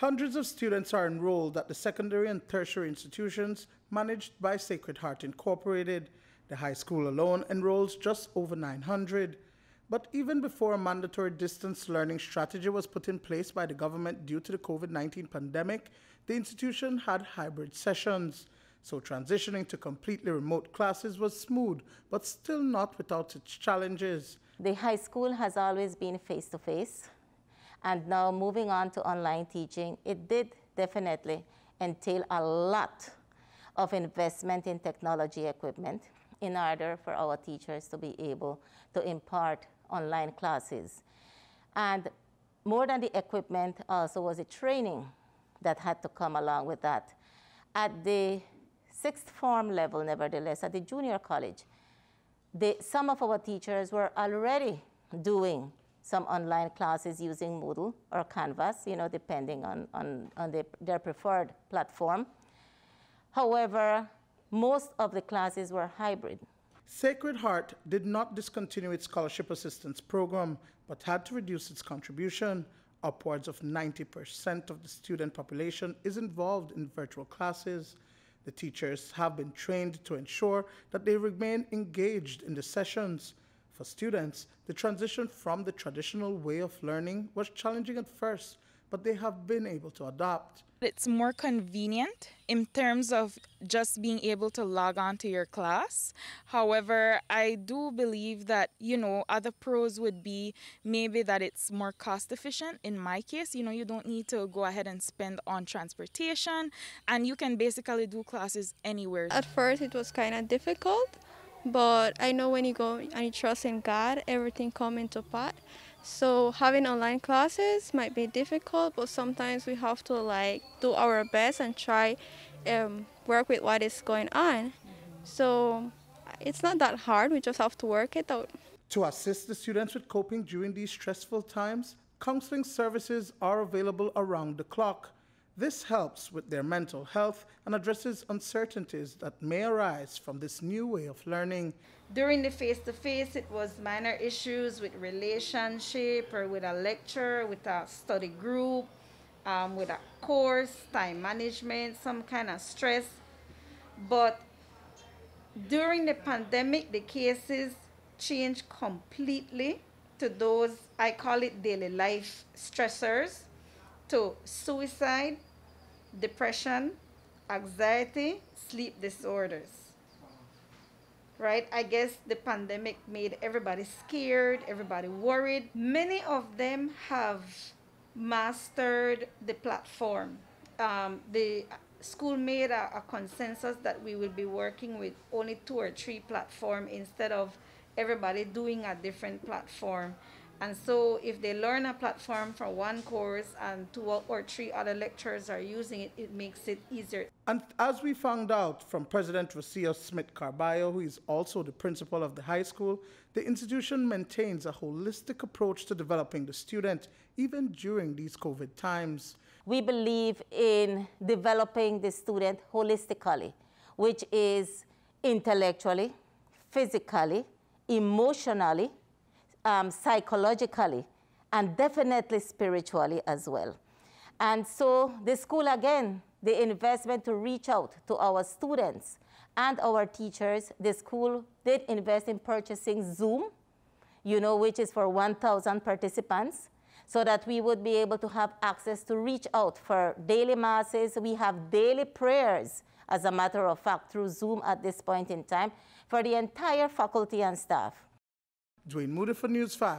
Hundreds of students are enrolled at the secondary and tertiary institutions managed by Sacred Heart Incorporated. The high school alone enrolls just over 900. But even before a mandatory distance learning strategy was put in place by the government due to the COVID 19 pandemic, the institution had hybrid sessions. So transitioning to completely remote classes was smooth, but still not without its challenges. The high school has always been face to face and now moving on to online teaching, it did definitely entail a lot of investment in technology equipment in order for our teachers to be able to impart online classes. And more than the equipment also was a training that had to come along with that. At the sixth form level, nevertheless, at the junior college, the, some of our teachers were already doing some online classes using Moodle or Canvas, you know, depending on, on, on the, their preferred platform. However, most of the classes were hybrid. Sacred Heart did not discontinue its scholarship assistance program, but had to reduce its contribution. Upwards of 90% of the student population is involved in virtual classes. The teachers have been trained to ensure that they remain engaged in the sessions. For students, the transition from the traditional way of learning was challenging at first, but they have been able to adapt. It's more convenient in terms of just being able to log on to your class. However, I do believe that, you know, other pros would be maybe that it's more cost efficient. In my case, you know, you don't need to go ahead and spend on transportation and you can basically do classes anywhere. At first, it was kind of difficult but I know when you go and you trust in God, everything come into part. So having online classes might be difficult, but sometimes we have to like do our best and try um, work with what is going on. So it's not that hard. We just have to work it out. To assist the students with coping during these stressful times, counseling services are available around the clock. This helps with their mental health and addresses uncertainties that may arise from this new way of learning. During the face to face, it was minor issues with relationship or with a lecture, with a study group, um, with a course, time management, some kind of stress. But during the pandemic, the cases changed completely to those, I call it daily life stressors to suicide, depression, anxiety, sleep disorders. Right? I guess the pandemic made everybody scared, everybody worried. Many of them have mastered the platform. Um, the school made a, a, consensus that we will be working with only two or three platform instead of everybody doing a different platform. And so if they learn a platform for one course and two or three other lecturers are using it, it makes it easier. And as we found out from President Rocio Smith Carballo, who is also the principal of the high school, the institution maintains a holistic approach to developing the student, even during these COVID times. We believe in developing the student holistically, which is intellectually, physically, emotionally, um, psychologically and definitely spiritually as well. And so the school, again, the investment to reach out to our students and our teachers, the school did invest in purchasing Zoom, you know, which is for 1,000 participants, so that we would be able to have access to reach out for daily masses. We have daily prayers, as a matter of fact, through Zoom at this point in time for the entire faculty and staff. Duane Moody for News 5.